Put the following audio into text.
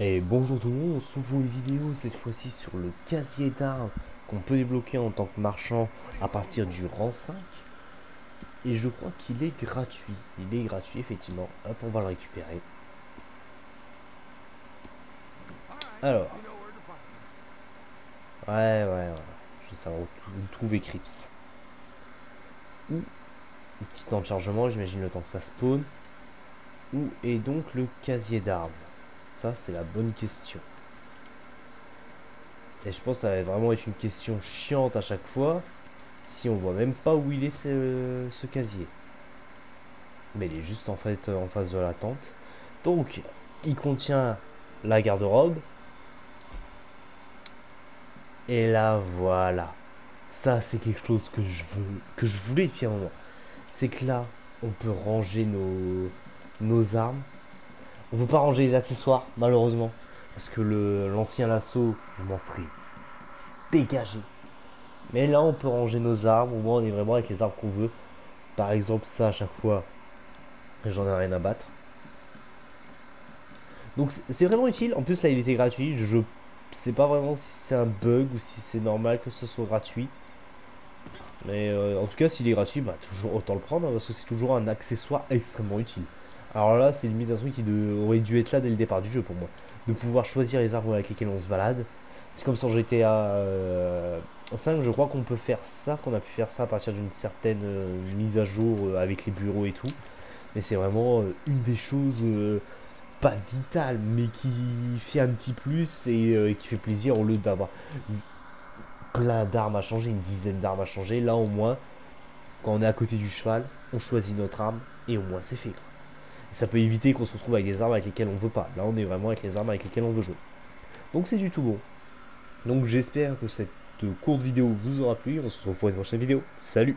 Et bonjour tout le monde, on se retrouve pour une vidéo cette fois-ci sur le casier d'armes qu'on peut débloquer en tant que marchand à partir du rang 5. Et je crois qu'il est gratuit. Il est gratuit effectivement. Hop, on va le récupérer. Alors. Ouais, ouais, ouais. Je sais où trouver Crips. Où? Un petit temps de chargement, j'imagine le temps que ça spawn. Où est donc le casier d'armes Ça, c'est la bonne question. Et je pense que ça va vraiment être une question chiante à chaque fois. Si on voit même pas où il est ce, casier. Mais il est juste en fait en face de la tente. Donc, il contient la garde-robe. Et là, voilà. Ça, c'est quelque chose que je veux, que je voulais depuis un moment c'est que là, on peut ranger nos armes. On peut pas ranger les accessoires, malheureusement. Parce que l'ancien lasso, je m'en serais dégagé. Mais là, on peut ranger nos armes. Au moins, on est vraiment avec les armes qu'on veut. Par exemple, ça, à chaque fois, j'en ai rien à battre. Donc, c'est vraiment utile. En plus, là, il était gratuit. Je sais pas vraiment si c'est un bug ou si c'est normal que ce soit gratuit. Mais euh, en tout cas, s'il est gratuit, bah, toujours autant le prendre, hein, parce que c'est toujours un accessoire extrêmement utile. Alors là, c'est limite un truc qui aurait dû être là dès le départ du jeu pour moi. De pouvoir choisir les arbres avec lesquels on se balade. C'est comme sur GTA euh, 5, je crois qu'on peut faire ça, qu'on a pu faire ça à partir d'une certaine euh, mise à jour euh, avec les bureaux et tout. Mais c'est vraiment une des choses pas vitales, mais qui fait un petit plus et qui fait plaisir au lieu d'avoir plein d'armes à changer, une dizaine d'armes à changer. Là, au moins, quand on est à côté du cheval, on choisit notre arme et au moins c'est fait. Ça peut éviter qu'on se retrouve avec des armes avec lesquelles on veut pas. Là, on est vraiment avec les armes avec lesquelles on veut jouer. Donc, c'est du tout bon. Donc, j'espère que cette courte vidéo vous aura plu. On se retrouve pour une prochaine vidéo. Salut